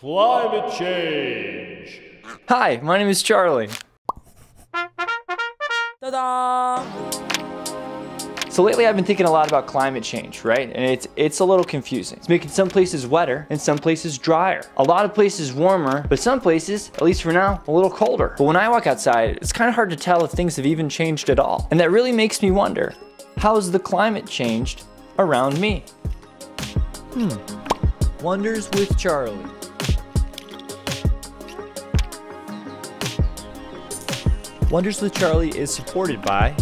Climate change. Hi, my name is Charlie. Ta-da! So lately I've been thinking a lot about climate change, right? And it's it's a little confusing. It's making some places wetter and some places drier. A lot of places warmer, but some places, at least for now, a little colder. But when I walk outside, it's kind of hard to tell if things have even changed at all. And that really makes me wonder, how has the climate changed around me? Hmm. Wonders with Charlie. Wonders with Charlie is supported by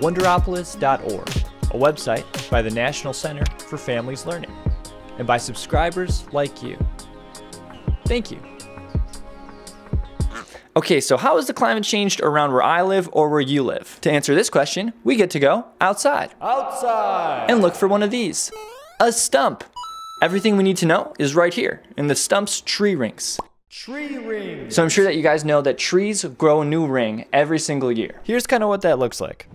Wonderopolis.org, a website by the National Center for Families Learning, and by subscribers like you. Thank you. Okay, so how has the climate changed around where I live or where you live? To answer this question, we get to go outside Outside. and look for one of these a stump. Everything we need to know is right here in the stump's tree rings. Tree ring. So I'm sure that you guys know that trees grow a new ring every single year. Here's kind of what that looks like.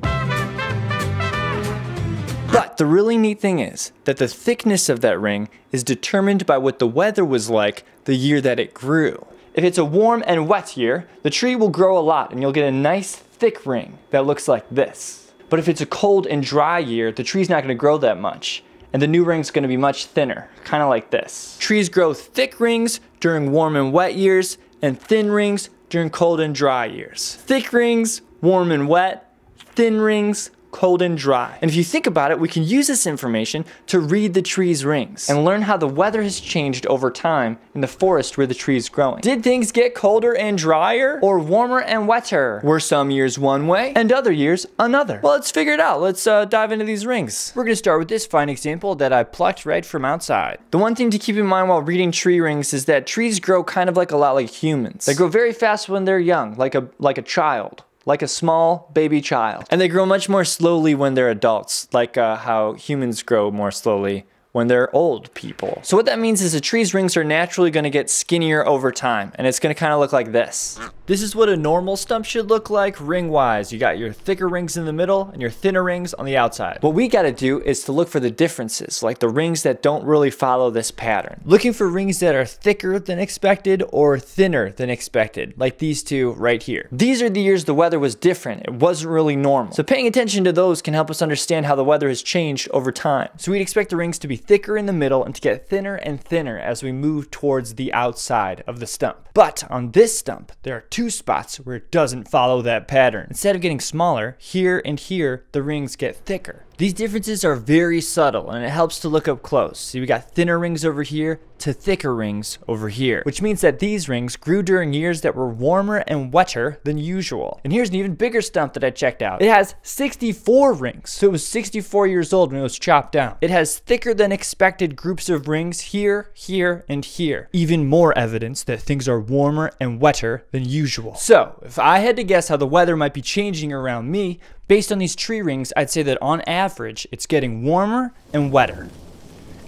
But the really neat thing is that the thickness of that ring is determined by what the weather was like the year that it grew. If it's a warm and wet year, the tree will grow a lot and you'll get a nice thick ring that looks like this. But if it's a cold and dry year, the tree's not going to grow that much and the new ring's gonna be much thinner, kinda like this. Trees grow thick rings during warm and wet years, and thin rings during cold and dry years. Thick rings, warm and wet, thin rings, cold and dry. And if you think about it, we can use this information to read the tree's rings and learn how the weather has changed over time in the forest where the tree is growing. Did things get colder and drier or warmer and wetter? Were some years one way and other years another? Well, let's figure it out. Let's uh, dive into these rings. We're gonna start with this fine example that I plucked right from outside. The one thing to keep in mind while reading tree rings is that trees grow kind of like a lot like humans. They grow very fast when they're young, like a like a child like a small baby child. And they grow much more slowly when they're adults, like uh, how humans grow more slowly when they're old people. So what that means is a tree's rings are naturally gonna get skinnier over time, and it's gonna kinda look like this. This is what a normal stump should look like ring-wise. You got your thicker rings in the middle and your thinner rings on the outside. What we gotta do is to look for the differences, like the rings that don't really follow this pattern. Looking for rings that are thicker than expected or thinner than expected, like these two right here. These are the years the weather was different. It wasn't really normal. So paying attention to those can help us understand how the weather has changed over time. So we'd expect the rings to be thicker in the middle and to get thinner and thinner as we move towards the outside of the stump. But on this stump, there are two spots where it doesn't follow that pattern. Instead of getting smaller, here and here, the rings get thicker. These differences are very subtle and it helps to look up close. See, we got thinner rings over here to thicker rings over here, which means that these rings grew during years that were warmer and wetter than usual. And here's an even bigger stump that I checked out. It has 64 rings, so it was 64 years old when it was chopped down. It has thicker than expected groups of rings here, here, and here. Even more evidence that things are warmer and wetter than usual. So, if I had to guess how the weather might be changing around me, based on these tree rings, I'd say that on average, it's getting warmer and wetter.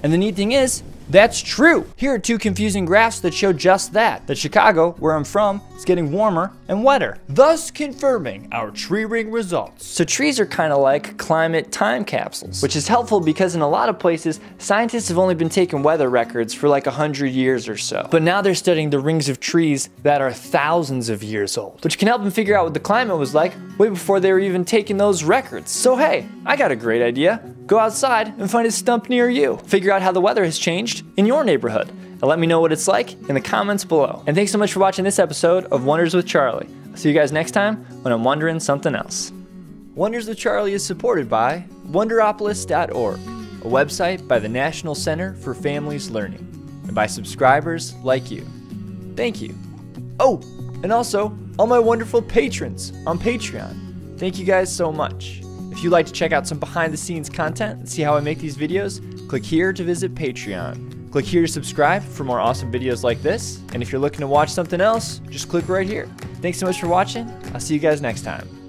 And the neat thing is, that's true. Here are two confusing graphs that show just that. That Chicago, where I'm from, is getting warmer and wetter, thus confirming our tree ring results. So trees are kind of like climate time capsules, which is helpful because in a lot of places, scientists have only been taking weather records for like 100 years or so. But now they're studying the rings of trees that are thousands of years old, which can help them figure out what the climate was like way before they were even taking those records. So hey, I got a great idea. Go outside and find a stump near you. Figure out how the weather has changed in your neighborhood. And let me know what it's like in the comments below. And thanks so much for watching this episode of Wonders with Charlie. I'll see you guys next time when I'm wondering something else. Wonders with Charlie is supported by Wonderopolis.org, a website by the National Center for Families Learning, and by subscribers like you. Thank you. Oh, and also all my wonderful patrons on Patreon. Thank you guys so much. If you'd like to check out some behind the scenes content and see how I make these videos, click here to visit Patreon. Click here to subscribe for more awesome videos like this. And if you're looking to watch something else, just click right here. Thanks so much for watching. I'll see you guys next time.